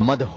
मद